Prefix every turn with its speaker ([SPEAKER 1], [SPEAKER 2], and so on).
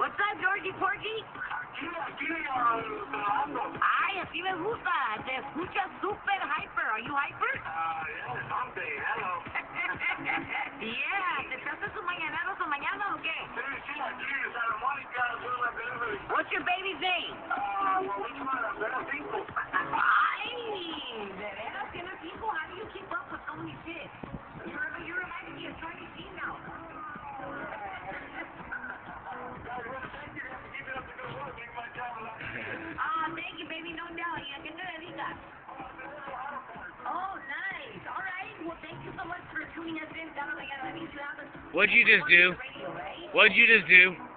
[SPEAKER 1] What's up, Georgie Porgy?
[SPEAKER 2] Aquí, aquí, ah, trabajando.
[SPEAKER 1] Ay, así me gusta. Te escuchas super hyper. Are you hyper?
[SPEAKER 2] Ah, yeah, someday, hello.
[SPEAKER 1] yeah. ¿Te echaste sus mañaneros o mañana o qué?
[SPEAKER 2] Sí, sí, aquí, Santa Mónica, doing my delivery.
[SPEAKER 1] What's your baby's name?
[SPEAKER 2] Ah,
[SPEAKER 3] What'd you just do? What'd you just do?